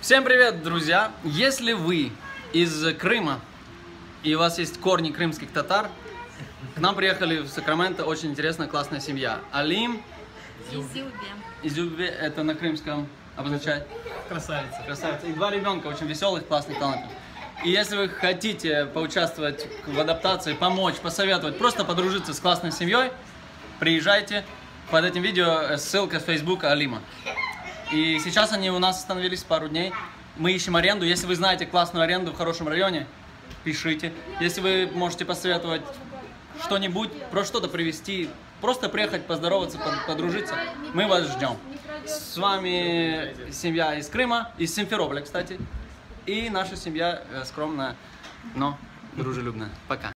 Всем привет, друзья! Если вы из Крыма и у вас есть корни крымских татар, к нам приехали в Сакраменто очень интересная, классная семья. Алим, Изюбе. Изюбе, это на крымском обозначает Красавица. красавица. И два ребенка очень веселых, классных, талантливых. И если вы хотите поучаствовать в адаптации, помочь, посоветовать, просто подружиться с классной семьей, приезжайте. Под этим видео ссылка с Фейсбука Алима. И сейчас они у нас остановились пару дней. Мы ищем аренду. Если вы знаете классную аренду в хорошем районе, пишите. Если вы можете посоветовать что-нибудь, про что-то привезти, просто приехать, поздороваться, под- подружиться, мы вас ждем. С вами семья из Крыма, из Симферополя, кстати. И наша семья э, скромная, но дружелюбная. Пока.